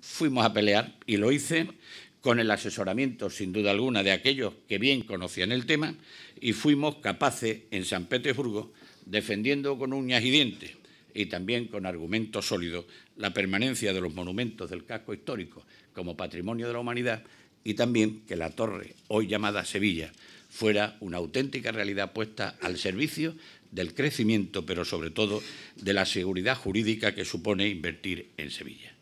fuimos a pelear y lo hice con el asesoramiento, sin duda alguna, de aquellos que bien conocían el tema y fuimos capaces en San Petersburgo, defendiendo con uñas y dientes y también con argumentos sólidos la permanencia de los monumentos del casco histórico como patrimonio de la humanidad y también que la torre, hoy llamada Sevilla, fuera una auténtica realidad puesta al servicio del crecimiento, pero sobre todo de la seguridad jurídica que supone invertir en Sevilla.